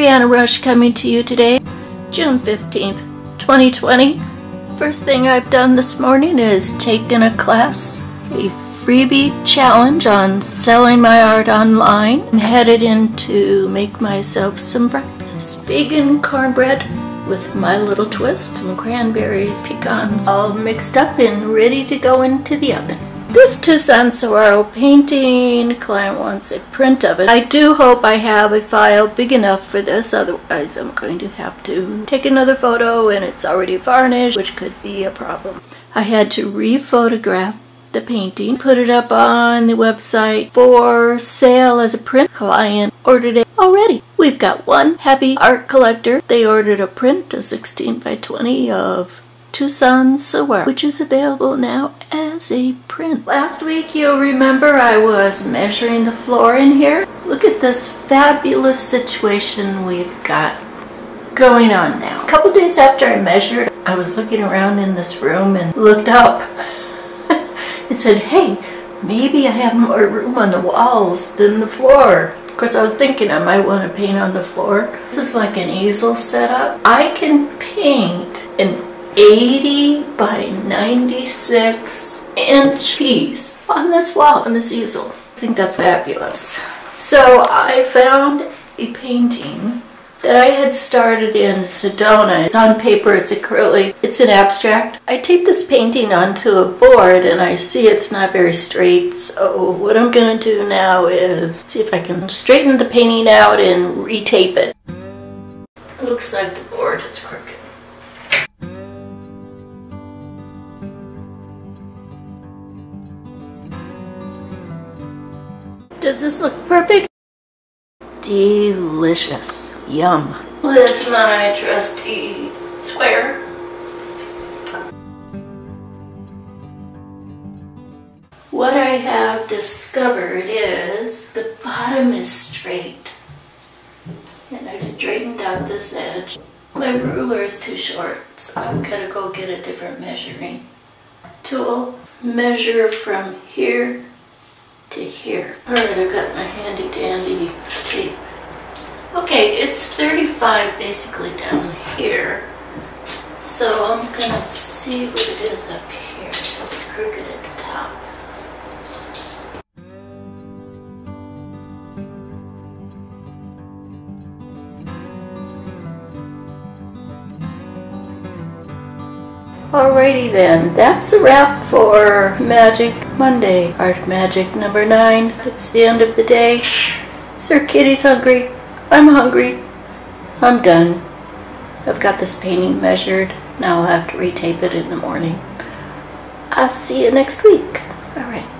Brianna Rush coming to you today, June 15th, 2020. First thing I've done this morning is taken a class, a freebie challenge on selling my art online. I'm headed in to make myself some breakfast. Vegan cornbread with my little twist, some cranberries, pecans, all mixed up and ready to go into the oven. This Tucson Saguaro painting, client wants a print of it. I do hope I have a file big enough for this, otherwise I'm going to have to take another photo and it's already varnished, which could be a problem. I had to re-photograph the painting, put it up on the website for sale as a print. Client ordered it already. We've got one happy art collector. They ordered a print, a 16 by 20 of Tucson Saguaro, which is available now as a print. Last week, you'll remember I was measuring the floor in here. Look at this fabulous situation we've got going on now. A couple days after I measured, I was looking around in this room and looked up and said, hey, maybe I have more room on the walls than the floor. Of course, I was thinking I might want to paint on the floor. This is like an easel setup. I can paint an 80 by 96 inch piece on this wall, on this easel. I think that's fabulous. So I found a painting that I had started in Sedona. It's on paper, it's acrylic, it's an abstract. I taped this painting onto a board and I see it's not very straight, so what I'm gonna do now is see if I can straighten the painting out and retape it. It looks like the board is crooked. Does this look perfect? Delicious. Yum. With my trusty square. What I have discovered is the bottom is straight. And I've straightened out this edge. My ruler is too short, so I'm gonna go get a different measuring tool. Measure from here to here. All right, I've got my handy dandy tape. Okay, it's 35 basically down here. So I'm gonna see what it is up here. It's crooked at the top. Alrighty then, that's a wrap for Magic Monday, Art Magic number 9. It's the end of the day. Sir Kitty's hungry. I'm hungry. I'm done. I've got this painting measured. Now I'll have to retape it in the morning. I'll see you next week. Alright.